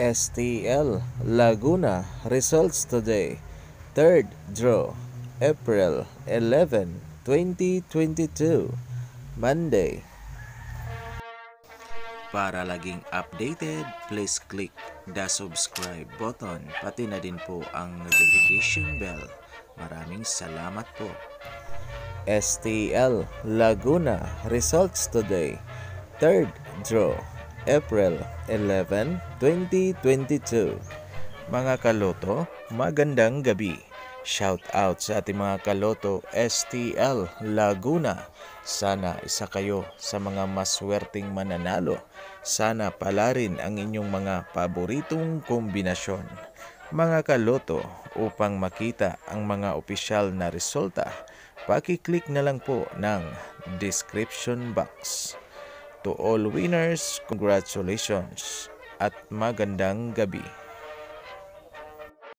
STL Laguna results today. Third draw, April 11, 2022, Monday. Para laging updated, please click the subscribe button pati na din po ang notification bell. Maraming salamat po. STL Laguna results today. Third draw, April 11, 2022. Mga kaloto, magandang gabi. Shout out sa ating mga kaloto STL Laguna. Sana isa kayo sa mga maswerteng mananalo. Sana pala rin ang inyong mga paboritong kombinasyon. Mga kaloto, upang makita ang mga opisyal na resulta, pakiclick na lang po ng description box. To all winners, congratulations at magandang gabi.